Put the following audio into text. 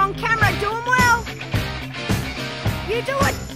on camera doing well. You do it.